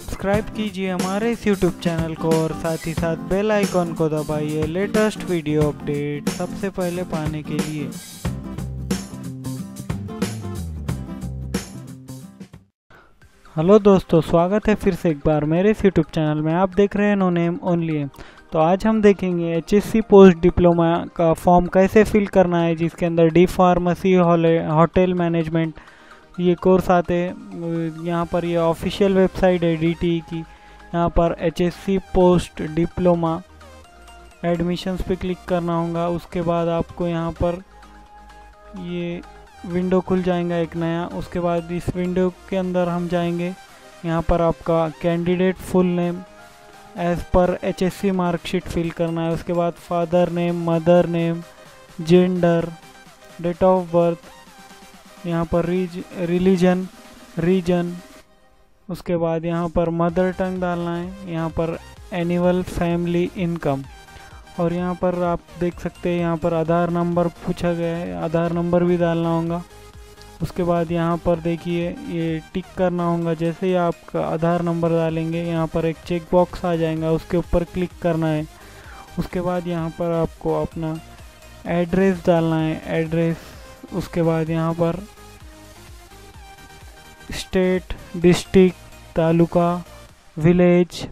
Subscribe कीजिए हमारे इस यूट्यूब चैनल को और साथ ही साथ बेल आइकॉन को दबाइए लेटेस्ट वीडियो अपडेट सबसे पहले पाने के लिए। हेलो दोस्तों, स्वागत है फिर से एक बार मेरे इस यूट्यूब चैनल में। आप देख रहे हैं नो नेम ओनली तो आज हम देखेंगे एचएससी पोस्ट डिप्लोमा का फॉर्म कैसे फिल करना है, जिसके अंदर डी फार्मेसी होटल मैनेजमेंट ये कोर्स आते हैं यहाँ पर ये ऑफिशियल वेबसाइट है डी की, यहाँ पर एचएससी पोस्ट डिप्लोमा एडमिशन्स पे क्लिक करना होगा, उसके बाद आपको यहाँ पर ये विंडो खुल जाएगा एक नया, उसके बाद इस विंडो के अंदर हम जाएँगे, यहाँ पर आपका कैंडिडेट फुल नेम एज़ पर H S C marksheet fill करना है, उसके बाद father name mother name gender date of birth यहाँ पर रीज, रिलीजन, रीजन, उसके बाद यहाँ पर मदर टंग डालना है, यहाँ पर एनुअल फैमिली इनकम, और यहाँ पर आप देख सकते हैं यहाँ पर आधार नंबर पूछा गया है, आधार नंबर भी डालना होगा, उसके बाद यहाँ पर देखिए ये टिक करना होगा, जैसे ही आप आधार नंबर डालेंगे, यहाँ पर एक चेक बॉक्स आ जाएगा, उसके ऊपर क्लिक करना है, उसके बाद यहाँ पर आपको अपना एड्रेस डालना है, एड्रेस उसके बाद यहाँ पर स्टेट, डिस्ट्रिक्ट, तालुका, विलेज,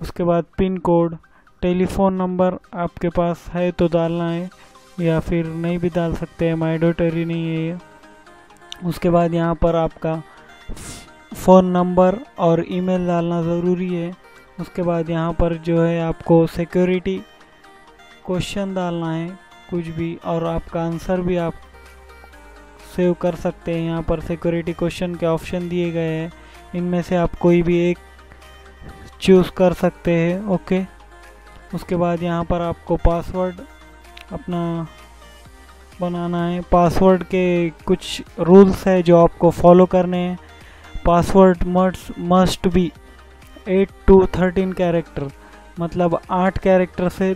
उसके बाद पिन कोड, टेलीफ़ोन नंबर आपके पास है तो डालना है, या फिर नहीं भी डाल सकते हैं माइडोटरी नहीं है ये। उसके बाद यहाँ पर आपका फ़ोन नंबर और ईमेल डालना ज़रूरी है। उसके बाद यहाँ पर जो है आपको सिक्योरिटी क्वेश्चन डालना है। कुछ भी और आपका आंसर भी आप सेव कर सकते हैं। यहाँ पर सिक्योरिटी क्वेश्चन के ऑप्शन दिए गए हैं। इनमें से आप कोई भी एक चूज़ कर सकते हैं ओके उसके बाद यहाँ पर आपको पासवर्ड अपना बनाना है। पासवर्ड के कुछ रूल्स है जो आपको फॉलो करने हैं। Password must must be eight to thirteen character मतलब आठ कैरेक्टर से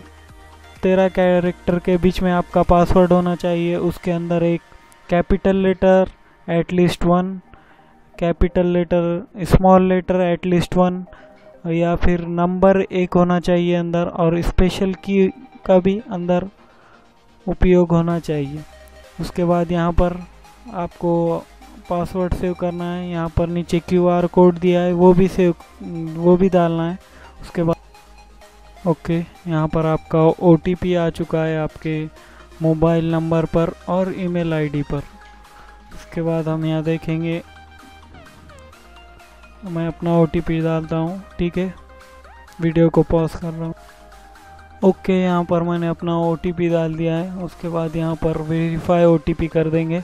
तेरह कैरेक्टर के बीच में आपका पासवर्ड होना चाहिए। उसके अंदर एक capital letter at least one capital letter small letter at least one या फिर नंबर एक होना चाहिए अंदर, और स्पेशल की का भी अंदर उपयोग होना चाहिए। उसके बाद यहाँ पर आपको पासवर्ड सेव करना है। यहाँ पर नीचे क्यू आर कोड दिया है, वो भी सेव वो भी डालना है। उसके बाद ओके, यहाँ पर आपका ओटीपी आ चुका है आपके मोबाइल नंबर पर और ईमेल आईडी पर। उसके बाद हम यहाँ देखेंगे। मैं अपना ओ डालता हूँ, ठीक है? वीडियो को पॉज कर रहा हूँ। ओके, यहाँ पर मैंने अपना ओटीपी डाल दिया है। उसके बाद यहाँ पर वेरीफाई ओटीपी कर देंगे।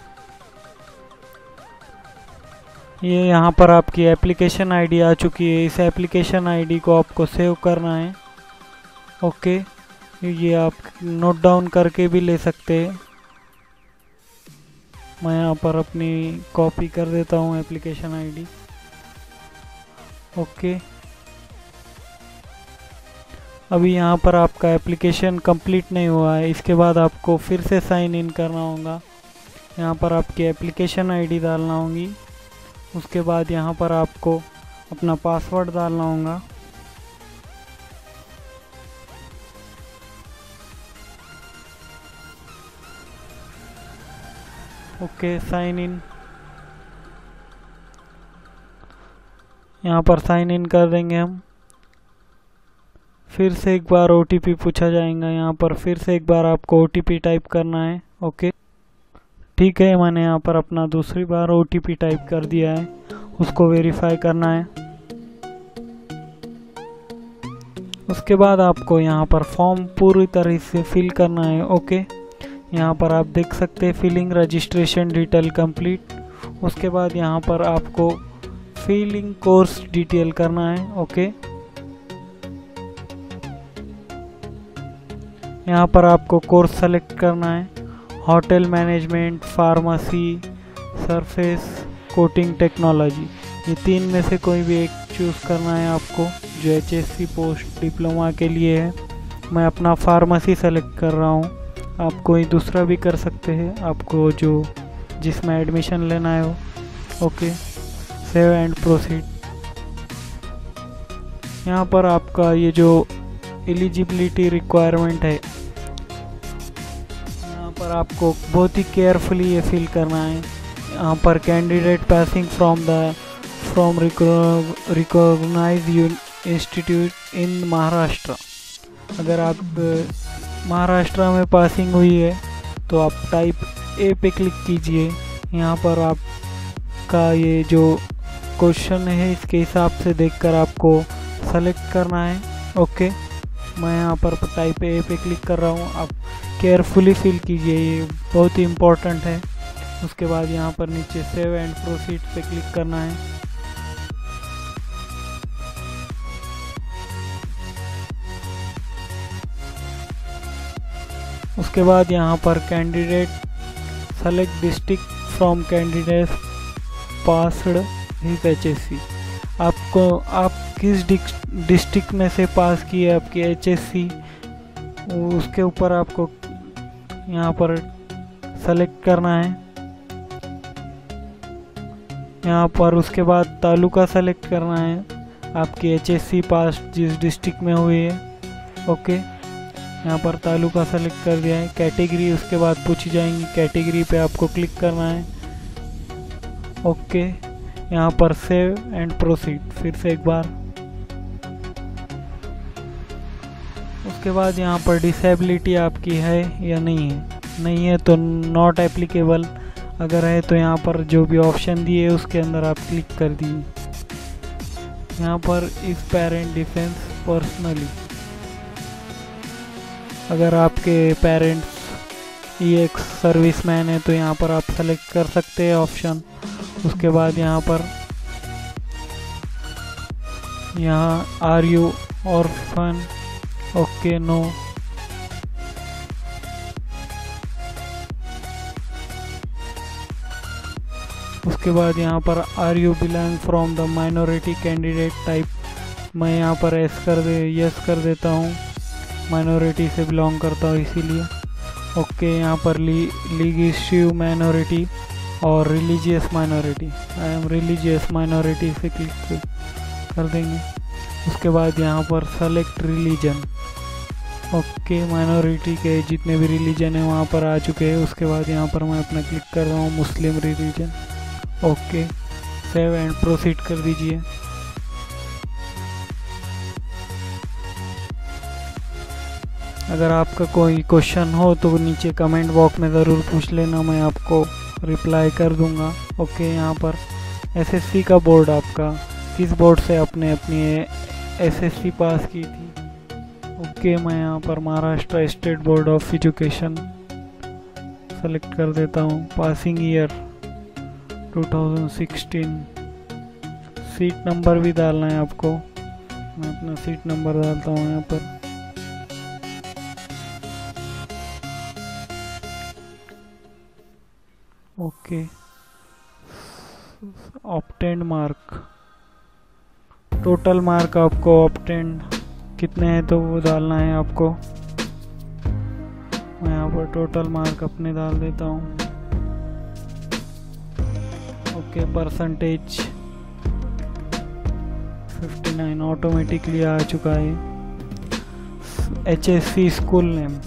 ये यहाँ पर आपकी एप्लीकेशन आईडी आ चुकी है। इस एप्लीकेशन आईडी को आपको सेव करना है। ओके, ये आप नोट डाउन करके भी ले सकते हैं। मैं यहाँ पर अपनी कॉपी कर देता हूँ एप्लीकेशन आईडी ओके। अभी यहाँ पर आपका एप्लीकेशन कंप्लीट नहीं हुआ है, इसके बाद आपको फिर से साइन इन करना होगा। यहाँ पर आपकी एप्लीकेशन आईडी डालना होगी, उसके बाद यहाँ पर आपको अपना पासवर्ड डालना होगा। ओके साइन इन यहाँ पर साइन इन कर देंगे हम। फिर से एक बार ओटीपी पूछा जाएगा यहाँ पर। फिर से एक बार आपको ओटीपी टाइप करना है ओके ठीक है, मैंने यहाँ पर अपना दूसरी बार ओटीपी टाइप कर दिया है। उसको वेरीफाई करना है। उसके बाद आपको यहाँ पर फॉर्म पूरी तरह से फिल करना है ओके यहाँ पर आप देख सकते हैं फिलिंग रजिस्ट्रेशन डिटेल कंप्लीट उसके बाद यहाँ पर आपको फिलिंग कोर्स डिटेल करना है ओके यहाँ पर आपको कोर्स सेलेक्ट करना है. Hotel management pharmacy surface coating technology ये तीन में से कोई भी एक चूज़ करना है आपको, जो एच पोस्ट डिप्लोमा के लिए है. मैं अपना फार्मेसी सेलेक्ट कर रहा हूँ. आप कोई दूसरा भी कर सकते हैं। आपको जो जिसमें एडमिशन लेना है वो। ओके सेव एंड प्रोसीड यहाँ पर आपका ये जो एलिजिबिलिटी रिक्वायरमेंट है, यहाँ पर आपको बहुत ही केयरफुली ये फिल करना है। यहाँ पर candidate passing from the from recognised institute in Maharashtra अगर आप महाराष्ट्र में पासिंग हुई है तो आप टाइप ए पे क्लिक कीजिए। यहाँ पर आपका ये जो क्वेश्चन है, इसके हिसाब से देखकर आपको सेलेक्ट करना है। ओके मैं यहाँ पर टाइप ए पे क्लिक कर रहा हूँ। आप केयरफुली फिल कीजिए, ये बहुत ही इम्पोर्टेंट है। उसके बाद यहाँ पर नीचे सेव एंड प्रोसीड पे क्लिक करना है। उसके बाद यहाँ पर candidate select district from candidate passed his H आपको, आप किस डिस्ट्रिक्ट में से पास किए आपकी एच उसके ऊपर आपको यहाँ पर सेलेक्ट करना है। यहाँ पर उसके बाद तालुका सेलेक्ट करना है। आपकी एच पास जिस डिस्ट्रिक्ट में हुई है। ओके यहाँ पर तालुका सेलेक्ट कर दिया है। कैटेगरी उसके बाद पूछी जाएँगी। कैटेगरी पे आपको क्लिक करना है। ओके यहाँ पर सेव एंड प्रोसीड फिर से एक बार। उसके बाद यहाँ पर डिसेबिलिटी आपकी है या नहीं है? नहीं है तो नॉट एप्लीकेबल अगर है तो यहाँ पर जो भी ऑप्शन दिए उसके अंदर आप क्लिक कर दिए यहाँ पर इस पेरेंट डिफेंस पर्सनली अगर आपके पेरेंट्स ये एक सर्विस मैन है तो यहाँ पर आप सेलेक्ट कर सकते हैं ऑप्शन उसके बाद यहाँ पर, यहाँ are you orphan okay no उसके बाद यहाँ पर are you belong from the minority candidate type मैं यहाँ पर एस कर दे यस कर देता हूँ. माइनॉरिटी से बिलोंग करता हूँ इसीलिए। ओके यहाँ पर ली लीगिस्टिव माइनॉरिटी और religious minority I am religious minority से क्लिक कर देंगे। उसके बाद यहाँ पर सेलेक्ट रिलीजन ओके माइनॉरिटी के जितने भी रिलीजन है वहाँ पर आ चुके हैं। उसके बाद यहाँ पर मैं अपना क्लिक कर रहा हूँ Muslim religion okay save and proceed कर दीजिए। अगर आपका कोई क्वेश्चन हो तो नीचे कमेंट बॉक्स में ज़रूर पूछ लेना, मैं आपको रिप्लाई कर दूँगा। ओके यहाँ पर एसएससी का बोर्ड आपका, किस बोर्ड से आपने अपनी एसएससी पास की थी? ओके मैं यहाँ पर Maharashtra state board of education select कर देता हूँ। पासिंग ईयर 2016 सीट नंबर भी डालना है आपको। मैं अपना सीट नंबर डालता हूँ यहाँ पर। Okay obtained mark total mark आपको ऑप्टेंड कितने हैं तो वो डालना है आपको। मैं यहाँ पर टोटल मार्क अपने डाल देता हूँ। ओके परसेंटेज 59 ऑटोमेटिकली आ चुका है। H S C school name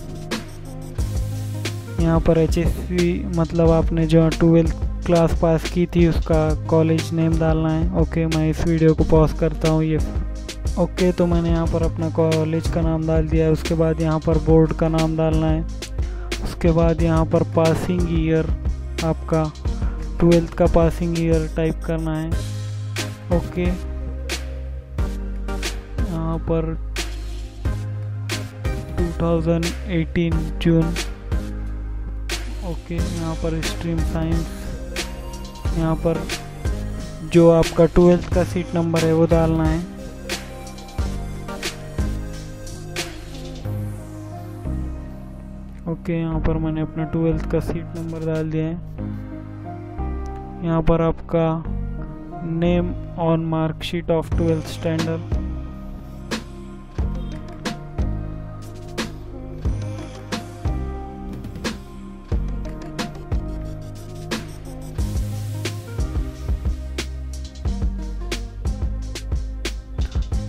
यहाँ पर एच एस सी मतलब आपने जो ट्वेल्थ क्लास पास की थी, उसका कॉलेज नेम डालना है। ओके मैं इस वीडियो को पॉज करता हूँ। ये ओके तो मैंने यहाँ पर अपना कॉलेज का नाम डाल दिया है। उसके बाद यहाँ पर बोर्ड का नाम डालना है। उसके बाद यहाँ पर पासिंग ईयर आपका ट्वेल्थ का पासिंग ईयर टाइप करना है। ओके यहाँ पर 2018 जून ओके, यहाँ पर स्ट्रीम साइंस यहाँ पर जो आपका ट्वेल्थ का सीट नंबर है, वो डालना है। ओके, यहाँ पर मैंने अपना ट्वेल्थ का सीट नंबर डाल दिया है। यहाँ पर आपका name on marksheet of twelfth standard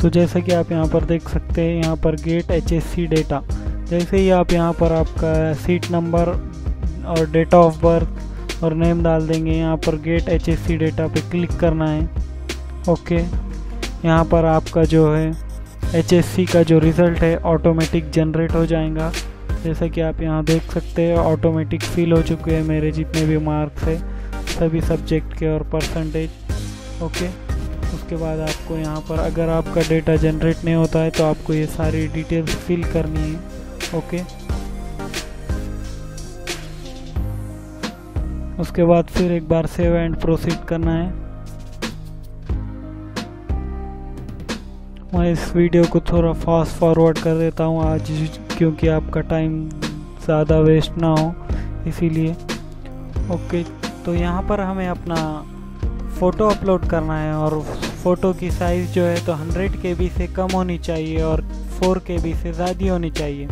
तो जैसा कि आप यहाँ पर देख सकते हैं, यहाँ पर गेट एचएससी डेटा जैसे ही आप यहाँ पर आपका सीट नंबर और डेट ऑफ़ बर्थ और नेम डाल देंगे, यहाँ पर गेट एचएससी डेटा पे क्लिक करना है। ओके यहाँ पर आपका जो है एचएससी का जो रिज़ल्ट है ऑटोमेटिक जनरेट हो जाएगा। जैसा कि आप यहाँ देख सकते हैं ऑटोमेटिक फिल हो चुके हैं मेरे जितने भी मार्क्स है, सभी सब्जेक्ट के और परसेंटेज ओके उसके बाद आपको यहाँ पर अगर आपका डेटा जनरेट नहीं होता है तो आपको ये सारी डिटेल्स फिल करनी है ओके उसके बाद फिर एक बार सेव एंड प्रोसीड करना है। मैं इस वीडियो को थोड़ा फास्ट फॉरवर्ड कर देता हूँ आज, क्योंकि आपका टाइम ज़्यादा वेस्ट ना हो, इसीलिए ओके तो यहाँ पर हमें अपना फ़ोटो अपलोड करना है और फ़ोटो की साइज़ जो है तो 100 के बी से कम होनी चाहिए और 4 के बी से ज़्यादा होनी चाहिए।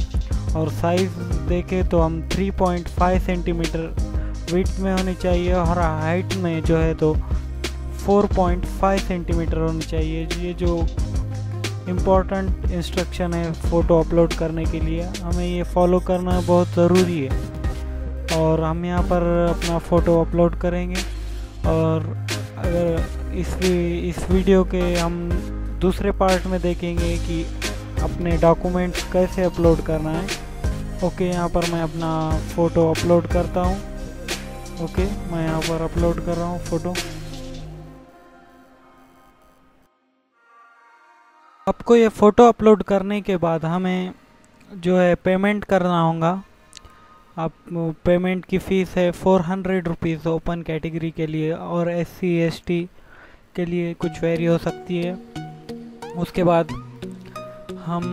और साइज़ देखें तो हम 3.5 सेंटीमीटर विथ में होनी चाहिए और हाइट में जो है तो 4.5 सेंटीमीटर होनी चाहिए। ये जो इम्पोर्टेंट इंस्ट्रक्शन है फ़ोटो अपलोड करने के लिए, हमें ये फॉलो करना बहुत ज़रूरी है। और हम यहाँ पर अपना फ़ोटो अपलोड करेंगे और अगर इस इस वीडियो के हम दूसरे पार्ट में देखेंगे कि अपने डॉक्यूमेंट्स कैसे अपलोड करना है। ओके, यहाँ पर मैं अपना फ़ोटो अपलोड करता हूँ। ओके, मैं यहाँ पर अपलोड कर रहा हूँ फ़ोटो। आपको ये फ़ोटो अपलोड करने के बाद हमें जो है पेमेंट करना होगा। आप पेमेंट की फ़ीस है four hundred rupees open category के लिए और एस सी एस टी के लिए कुछ वेरी हो सकती है। उसके बाद हम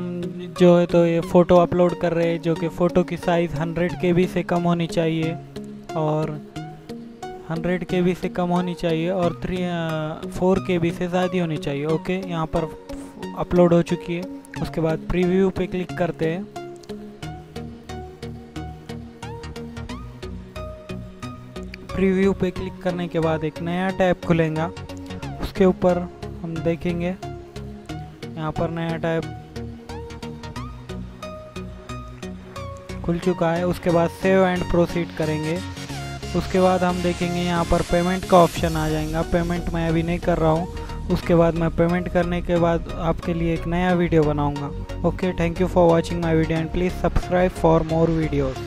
जो है तो ये फ़ोटो अपलोड कर रहे हैं, जो कि फ़ोटो की साइज़ हंड्रेड के बी से कम होनी चाहिए और हंड्रेड के बी से कम होनी चाहिए और थ्री फोर के बी से ज़्यादा होनी चाहिए। ओके यहाँ पर अपलोड हो चुकी है। उसके बाद प्रीव्यू पे क्लिक करते हैं। प्रीव्यू पे क्लिक करने के बाद एक नया टैब खुलेगा। उसके ऊपर हम देखेंगे। यहाँ पर नया टैब खुल चुका है। उसके बाद सेव एंड प्रोसीड करेंगे। उसके बाद हम देखेंगे यहाँ पर पेमेंट का ऑप्शन आ जाएगा। पेमेंट मैं अभी नहीं कर रहा हूँ। उसके बाद मैं पेमेंट करने के बाद आपके लिए एक नया वीडियो बनाऊँगा। Okay thank you for watching my video and please subscribe for more videos